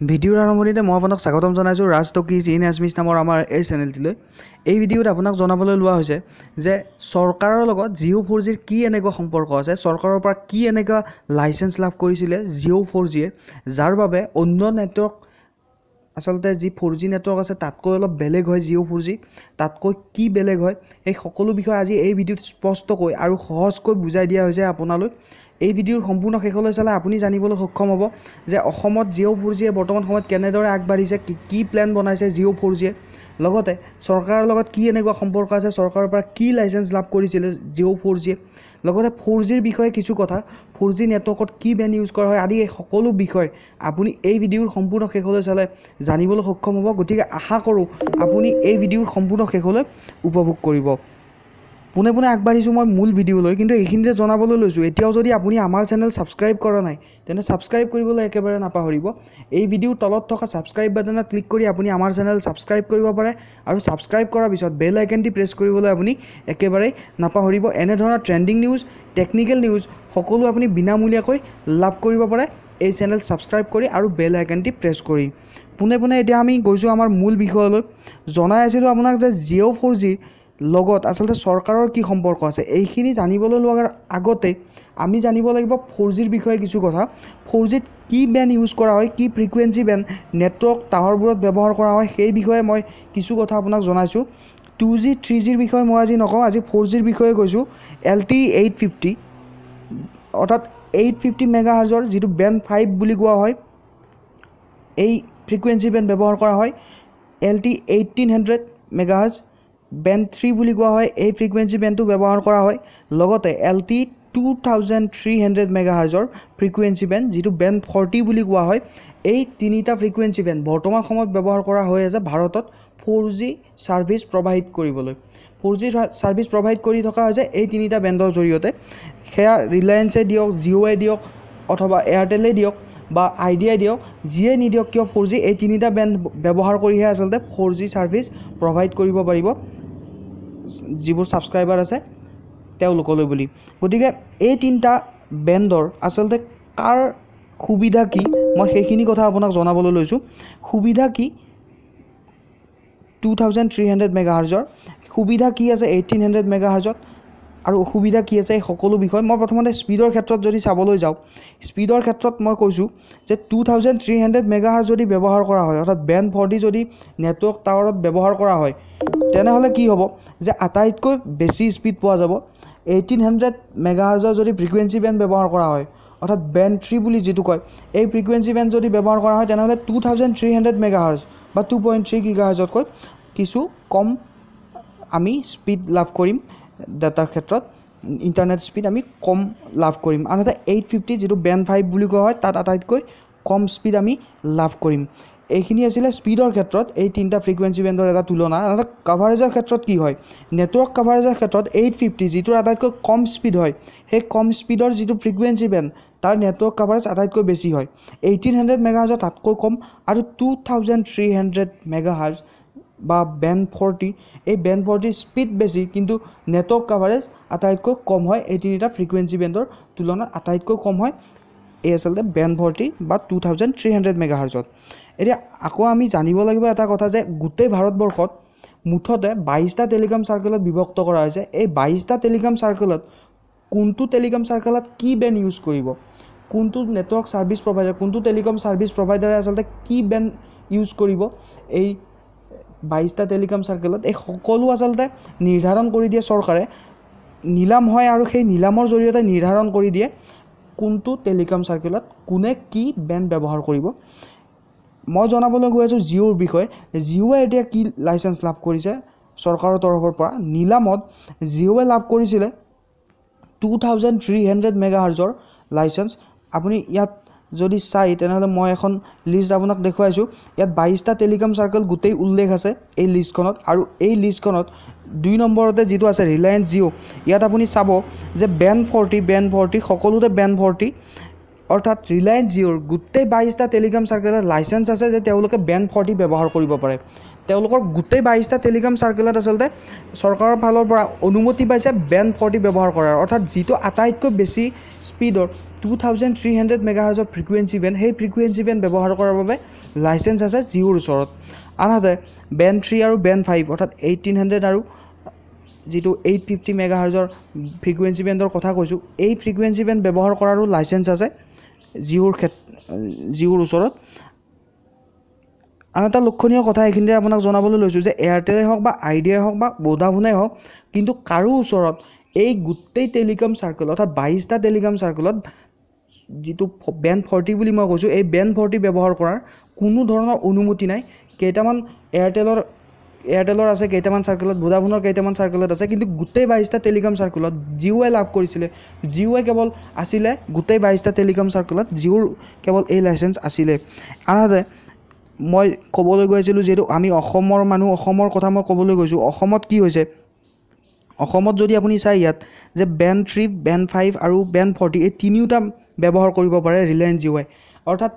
ভিডিঅ'ৰ আৰম্ভণিতে মই আপোনাক স্বাগতম জনাইছোঁ ৰাজ টকিজ ইন এছমিছ নামৰ আমাৰ এই চেনেলটিলৈ। এই ভিডিঅ'ত আপোনাক জনাবলৈ লোৱা হৈছে যে চৰকাৰৰ লগত জিঅ' ফ'ৰ জিৰ কি এনেকুৱা সম্পৰ্ক আছে চৰকাৰৰ পৰা কি এনেকুৱা লাইচেঞ্চ লাভ কৰিছিলে জিঅ' ফ'ৰ জিয়ে যাৰ বাবে অন্য নেটৱৰ্ক আচলতে যি ফ'ৰ জি নেটৱৰ্ক আছে তাতকৈ অলপ বেলেগ হয় জিঅ' ফ'ৰ জি তাতকৈ কি বেলেগ হয় সেই সকলো বিষয়ে আজি এই ভিডিঅ'ত স্পষ্টকৈ আৰু সহজকৈ বুজাই দিয়া হৈছে আপোনালৈ। এই ভিডিঅ'ৰ সম্পূৰ্ণ শেষলৈ চালে আপুনি জানিবলৈ সক্ষম হ'ব যে অসমত জিঅ' ফ'ৰ জিয়ে বৰ্তমান সময়ত কেনেদৰে আগবাঢ়িছে কি কি প্লেন বনাইছে জিঅ' ফ'ৰ জিয়ে। লগতে চৰকাৰৰ লগত কি এনেকুৱা সম্পৰ্ক আছে চৰকাৰৰ পৰা কি লাইচেঞ্চ লাভ কৰিছিলে জিঅ' ফ'ৰ জিয়ে। লগতে ফ'ৰ জিৰ বিষয়ে কিছু কথা ফ'ৰ জি নেটৱৰ্কত কি বেণ্ড ইউজ কৰা হয় আদি এই সকলো বিষয় আপুনি এই ভিডিঅ'ৰ সম্পূৰ্ণ শেষলৈ চালে জানিবলৈ সক্ষম হ'ব। গতিকে আশা কৰোঁ আপুনি এই ভিডিঅ'ৰ সম্পূৰ্ণ শেষলৈ উপভোগ কৰিব। পোনে পোনে আগবাঢ়িছোঁ মই মূল ভিডিঅ'লৈ কিন্তু এইখিনিতে জনাবলৈ লৈছোঁ এতিয়াও যদি আপুনি আমাৰ চেনেল ছাবস্ক্ৰাইব কৰা নাই তেন্তে ছাবস্ক্ৰাইব কৰিবলৈ একেবাৰে নাপাহৰিব। এই ভিডিঅ'ৰ তলত থকা ছাবস্ক্ৰাইব বাটনত ক্লিক কৰি আপুনি আমাৰ চেনেল ছাবস্ক্ৰাইব কৰিব পাৰে আৰু ছাবস্ক্ৰাইব কৰাৰ পিছত বেল আইকনটি প্ৰেছ কৰিবলৈ আপুনি একেবাৰেই নাপাহৰিব। এনেধৰণৰ ট্ৰেণ্ডিং নিউজ টেকনিকেল নিউজ সকলো আপুনি বিনামূলীয়াকৈ লাভ কৰিব পাৰে এই চেনেল ছাবস্ক্ৰাইব কৰি আৰু বেল আইকনটি প্ৰেছ কৰি। পোনে পোনে এতিয়া আমি গৈছোঁ আমাৰ মূল বিষয়লৈ। জনাই আছিলোঁ আপোনাক যে জিঅ' ফ'ৰ জিৰ লগত আচলতে চৰকাৰৰ কি সম্পৰ্ক আছে এইখিনি জানিবলৈ লোৱাৰ আগতে আমি জানিব লাগিব ফ'ৰ জিৰ বিষয়ে কিছু কথা। ফ'ৰ জিত কি বেণ্ড ইউজ কৰা হয় কি ফ্ৰিকুৱেঞ্চি বেণ্ড নেটৱৰ্ক টাৱাৰবোৰত ব্যৱহাৰ কৰা হয় সেই বিষয়ে মই কিছু কথা আপোনাক জনাইছোঁ। টু জি থ্ৰী জিৰ বিষয়ে মই আজি নকওঁ আজি ফ'ৰ জিৰ বিষয়ে কৈছোঁ। এল টি এইট ফিফটি অৰ্থাৎ এইট ফিফটি মেগা হাৰ্জৰ যিটো বেণ্ড ফাইভ বুলি কোৱা হয় এই ফ্ৰিকুৱেঞ্চি বেণ্ড ব্যৱহাৰ কৰা হয় L T eighteen hundred megahertz band three বুলি কোৱা হয় এই ফ্ৰিকুৱেঞ্চি বেণ্ডটো ব্যৱহাৰ কৰা হয়। লগতে L T two thousand three hundred mega হাৰ্জৰ ফ্ৰিকুৱেঞ্চি বেণ্ড যিটো বেণ্ড ফৰ্টি বুলি কোৱা হয় এই তিনিটা ফ্ৰিকুৱেঞ্চি বেণ্ড বৰ্তমান সময়ত ব্যৱহাৰ কৰা হৈ আছে ভাৰতত ফ'ৰ জি ছাৰ্ভিচ প্ৰভাইড কৰিবলৈ। ফ'ৰ জি ছাৰ্ভিচ প্ৰভাইড কৰি থকা হৈছে এই তিনিটা বেণ্ডৰ জৰিয়তে। সেয়া ৰিলায়েন্সে দিয়ক জিঅ'য়ে দিয়ক অথবা এয়াৰটেলেই দিয়ক বা আইডিয়াই দিয়ক যিয়ে নিদিয়ক কিয় ফ'ৰ জি এই তিনিটা বেণ্ড ব্যৱহাৰ কৰিহে আচলতে ফ'ৰ জি ছাৰ্ভিচ প্ৰভাইড কৰিব পাৰিব। যিবোৰ ছাবস্ক্ৰাইবাৰ আছে তেওঁলোকলৈ বুলি। গতিকে এই তিনিটা বেণ্ডৰ আচলতে কাৰ সুবিধা কি মই সেইখিনি কথা আপোনাক জনাবলৈ লৈছোঁ। সুবিধা কি? Two thousand three hundred mega হাৰ্জৰ সুবিধা কি আছে এইটিন হাণ্ড্ৰেড মেগা হাৰ্জত আৰু অসুবিধা কি আছে এই সকলো বিষয় মই প্ৰথমতে স্পীডৰ ক্ষেত্ৰত যদি চাবলৈ যাওঁ স্পীডৰ ক্ষেত্ৰত মই কৈছোঁ যে two thousand three hundred megahertz যদি ব্যৱহাৰ কৰা হয় অৰ্থাৎ বেণ্ড ফৰ্টি যদি নেটৱৰ্ক টাৱাৰত ব্যৱহাৰ কৰা হয় তেনেহ'লে কি হ'ব? যে আটাইতকৈ বেছি স্পীড পোৱা যাব এইটিন হাণ্ড্ৰেড মেগা হাৰ্জৰ যদি ফ্ৰিকুৱেঞ্চি বেণ্ড ব্যৱহাৰ কৰা হয় অৰ্থাৎ বেণ্ড থ্ৰী বুলি যিটো কয় এই ফ্ৰিকুৱেঞ্চি বেণ্ড যদি ব্যৱহাৰ কৰা হয় তেনেহ'লে two thousand three hundred megahertz বা টু পইণ্ট থ্ৰী গিগা হাৰ্জতকৈ কিছু কম আমি স্পীড লাভ কৰিম ডাটাৰ ক্ষেত্ৰত। ইণ্টাৰনেট স্পীড আমি কম লাভ কৰিম। আনহাতে এইট ফিফটি যিটো বেণ্ড ফাইভ বুলি কোৱা হয় তাত আটাইতকৈ কম স্পীড আমি লাভ কৰিম। এইখিনি আছিলে স্পীডৰ ক্ষেত্ৰত এই তিনিটা ফ্ৰিকুৱেঞ্চি বেণ্ডৰ এটা তুলনা। কাভাৰেজৰ ক্ষেত্ৰত কি হয়? নেটৱৰ্ক কাভাৰেজৰ ক্ষেত্ৰত এইট ফিফটি যিটো আটাইতকৈ কম স্পীড হয় সেই কম স্পীডৰ যিটো ফ্ৰিকুৱেঞ্চি বেণ্ড তাৰ নেটৱৰ্ক কাভাৰেজ আটাইতকৈ বেছি হয়। এইটিন হাণ্ড্ৰেড মেগা হাৰ্জৰ তাতকৈ কম আৰু two thousand three hundred megahertz বা বেণ্ড ফৰ্টি এই বেণ্ড ফৰ্টিৰ স্পীড বেছি কিন্তু নেটৱৰ্ক কাভাৰেজ আটাইতকৈ কম হয়। এই তিনিটা ফ্ৰিকুৱেঞ্চি বেণ্ডৰ তুলনাত আটাইতকৈ কম হয়। এই আচলতে বেণ্ড ফৰ্টি বা two thousand three hundred mega হাৰ্জত এতিয়া আকৌ আমি জানিব লাগিব এটা কথা যে গোটেই ভাৰতবৰ্ষত মুঠতে বাইছটা টেলিকম চাৰ্কেলত বিভক্ত কৰা হৈছে। এই বাইছটা টেলিকম চাৰ্কেলত কোনটো টেলিকম চাৰ্কেলত কি বেণ্ড ইউজ কৰিব? কোনটো নেটৱৰ্ক ছাৰ্ভিচ প্ৰভাইডাৰ কোনটো টেলিকম ছাৰ্ভিচ প্ৰভাইডাৰে আচলতে কি বেণ্ড ইউজ কৰিব? এই বাইছটা টেলিকম চাৰ্কেলত এই সকলো আচলতে নিৰ্ধাৰণ কৰি দিয়ে চৰকাৰে। নিলাম হয় আৰু সেই নিলামৰ জৰিয়তে নিৰ্ধাৰণ কৰি দিয়ে। কোনটো টেলিকম চাৰ্কেলত কোনে কি বেণ্ড ব্যৱহাৰ কৰিব। মই জনাবলৈ গৈ আছোঁ জিঅ'ৰ বিষয়ে। জিঅ'য়ে এতিয়া কি লাইচেঞ্চ লাভ কৰিছে? চৰকাৰৰ তৰফৰ পৰা। নিলামত জিঅ'য়ে লাভ কৰিছিলে two thousand three hundred mega হাৰ্জৰ লাইচেঞ্চ আপুনি ইয়াত যদি চাই তেনেহ'লে মই এখন লিষ্ট আপোনাক দেখুৱাইছোঁ। ইয়াত বাইছটা টেলিকম চাৰ্কেল গোটেই উল্লেখ আছে এই লিষ্টখনত আৰু এই লিষ্টখনত দুই নম্বৰতে যিটো আছে ৰিলায়েন্স জিঅ' ইয়াত আপুনি চাব যে বেন ফৰ্টি বেন ফৰ্টি সকলোতে বেন ফৰ্টি অৰ্থাৎ ৰিলায়েন্স জিঅ'ৰ গোটেই বাইছটা টেলিকম চাৰ্কেলত লাইচেঞ্চ আছে যে তেওঁলোকে বেন ফৰ্টি ব্যৱহাৰ কৰিব পাৰে। তেওঁলোকৰ গোটেই বাইছটা টেলিকম চাৰ্কেলত আচলতে চৰকাৰৰ ফালৰ পৰা অনুমতি পাইছে বেন ফৰ্টি ব্যৱহাৰ কৰাৰ। অৰ্থাৎ যিটো আটাইতকৈ বেছি স্পীডৰ টু থাউজেণ্ড থ্ৰী হাণ্ড্ৰেড মেগাহাৰ্জৰ ফ্ৰিকুৱেঞ্চি বেণ্ড সেই ফ্ৰিকুৱেঞ্চি বেণ্ড ব্যৱহাৰ কৰাৰ বাবে লাইচেঞ্চ আছে জিঅ'ৰ ওচৰত। আনহাতে বেণ্ড থ্ৰী আৰু বেণ্ড ফাইভ অৰ্থাৎ এইটিন হাণ্ড্ৰেড আৰু যিটো এইট ফিফটি মেগাহাৰ্জৰ ফ্ৰিকুৱেঞ্চি বেণ্ডৰ কথা কৈছোঁ এই ফ্ৰিকুৱেঞ্চি বেণ্ড ব্যৱহাৰ কৰাৰো লাইচেঞ্চ আছে জিঅ'ৰ ক্ষেত জিঅ'ৰ ওচৰত। আন এটা লক্ষণীয় কথা এইখিনিতে আপোনাক জনাবলৈ লৈছোঁ যে এয়াৰটেলে হওক বা আইডিয়াই হওক বা ভোডাফোনে হওক কিন্তু কাৰো ওচৰত এই গোটেই টেলিকম চাৰ্কেল অৰ্থাৎ বাইছটা টেলিকম চাৰ্কেলত যিটো বেণ্ড ফৰ্টি বুলি মই কৈছোঁ এই বেণ্ড ফৰ্টি ব্যৱহাৰ কৰাৰ কোনো ধৰণৰ অনুমতি নাই। কেইটামান এয়াৰটেলৰ এয়াৰটেলৰ আছে কেইটামান চাৰ্কেলত ভোডাফোনৰ কেইটামান চাৰ্কেলত আছে কিন্তু গোটেই বাইছটা টেলিকম চাৰ্কেলত জিঅ'য়ে লাভ কৰিছিলে। জিঅ'য়ে কেৱল আছিলে গোটেই বাইছটা টেলিকম চাৰ্কেলত জিঅ'ৰ কেৱল এই লাইচেঞ্চ আছিলে। আনহাতে মই ক'বলৈ গৈ আছিলোঁ যিহেতু আমি অসমৰ মানুহ অসমৰ কথা মই ক'বলৈ গৈছোঁ অসমত কি হৈছে? অসমত যদি আপুনি চাই ইয়াত যে বেণ্ড থ্ৰী বেণ্ড ফাইভ আৰু বেণ্ড ফৰ্টি এই তিনিওটা ব্যৱহাৰ কৰিব পাৰে ৰিলায়েন্স জিঅ'ই অৰ্থাৎ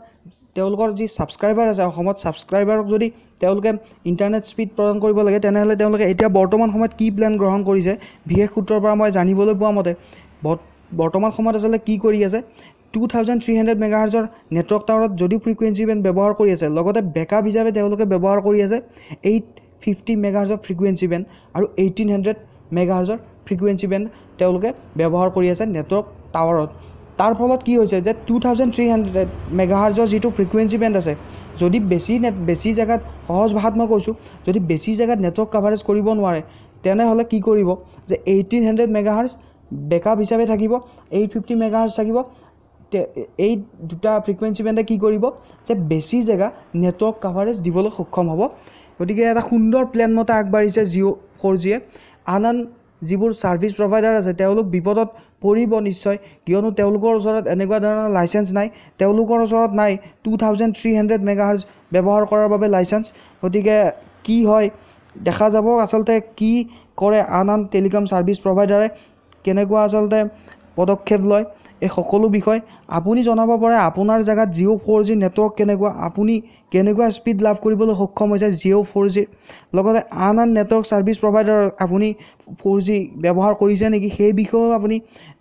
তেওঁলোকৰ যি ছাবস্ক্ৰাইবাৰ আছে অসমত ছাবস্ক্ৰাইবাৰক যদি তেওঁলোকে ইণ্টাৰনেট স্পীড প্ৰদান কৰিব লাগে তেনেহ'লে তেওঁলোকে এতিয়া বৰ্তমান সময়ত কি প্লেন গ্ৰহণ কৰিছে বিশেষ সূত্ৰৰ পৰা মই জানিবলৈ পোৱা মতে বৰ্তমান সময়ত আচলতে কি কৰি আছে টু থাউজেণ্ড থ্ৰী হাণ্ড্ৰেড মেগাহাৰ্জৰ নেটৱৰ্ক টাৱাৰত যদিও ফ্ৰিকুৱেঞ্চি বেণ্ড ব্যৱহাৰ কৰি আছে লগতে বেকআপ হিচাপে তেওঁলোকে ব্যৱহাৰ কৰি আছে এইট ফিফটি মেগাহাৰ্জৰ ফ্ৰিকুৱেঞ্চি বেণ্ড আৰু এইটিন হাণ্ড্ৰেড মেগাহাৰ্জৰ ফ্ৰিকুৱেঞ্চি বেণ্ড তেওঁলোকে ব্যৱহাৰ কৰি আছে নেটৱৰ্ক টাৱাৰত তাৰ ফলত কি হৈছে যে টু থাউজেণ্ড থ্ৰী হাণ্ড্ৰেড মেগাহাৰ্জৰ যিটো ফ্ৰিকুৱেঞ্চি বেণ্ড আছে যদি বেছি নেট বেছি জেগাত সহজ ভাষাত মই কৈছোঁ যদি বেছি জেগাত নেটৱৰ্ক কাভাৰেজ কৰিব নোৱাৰে তেনেহ'লে কি কৰিব যে এইটিন হাণ্ড্ৰেড মেগাহাৰ্জ বেকআপ হিচাপে থাকিব এইট ফিফটি মেগাহাৰ্জ থাকিব এই দুটা ফ্ৰিকুৱেঞ্চি বেণ্ডে কি কৰিব যে বেছি জেগা নেটৱৰ্ক কাভাৰেজ দিবলৈ সক্ষম হ'ব। গতিকে এটা সুন্দৰ প্লেন মতে আগবাঢ়িছে জিঅ' ফ'ৰ জিয়ে আন আন যিবোৰ ছাৰ্ভিচ প্ৰভাইডাৰ আছে তেওঁলোক বিপদত পৰিব নিশ্চয়। কিয়নো তেওঁলোকৰ ওচৰত এনেকুৱা ধৰণৰ লাইচেঞ্চ নাই। তেওঁলোকৰ ওচৰত নাই two thousand three hundred megahertz ব্যৱহাৰ কৰাৰ বাবে লাইচেঞ্চ গতিকে কি হয় দেখা যাব আচলতে কি কৰে আন আন টেলিকম ছাৰ্ভিচ প্ৰভাইডাৰে কেনেকুৱা আচলতে পদক্ষেপ লয়। এই সকলো বিষয় আপুনি জনাব পাৰে। আপোনাৰ জেগাত জিঅ' ফ'ৰ জি নেটৱৰ্ক কেনেকুৱা আপুনি কেনেকুৱা স্পীড লাভ কৰিবলৈ সক্ষম হৈছে জিঅ' ফ'ৰ জিৰ লগতে আন আন নেটৱৰ্ক ছাৰ্ভিচ প্ৰভাইডাৰ আপুনি ফ'ৰ জি ব্যৱহাৰ কৰিছে নেকি সেই বিষয়েও আপুনি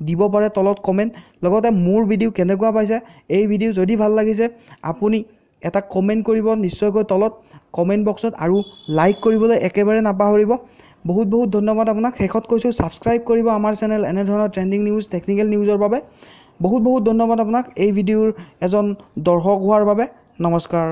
দিব পাৰে তলত কমেণ্ট। লগতে মোৰ ভিডিঅ' কেনেকুৱা পাইছে এই ভিডিঅ' যদি ভাল লাগিছে আপুনি এটা কমেণ্ট কৰিব নিশ্চয়কৈ তলত কমেণ্ট বক্সত আৰু লাইক কৰিবলৈ একেবাৰে নাপাহৰিব। বহুত বহুত ধন্যবাদ আপোনাক। শেষত কৈছোঁ ছাবস্ক্ৰাইব কৰিব আমাৰ চেনেল এনেধৰণৰ ট্ৰেণ্ডিং নিউজ টেকনিকেল নিউজৰ বাবে। বহুত বহুত ধন্যবাদ আপোনাক এই ভিডিঅ'ৰ এজন দৰ্শক হোৱাৰ বাবে। নমস্কাৰ।